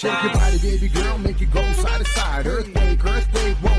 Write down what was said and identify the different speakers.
Speaker 1: Take your body, baby girl, make it go side to side. Earthquake, earthquake.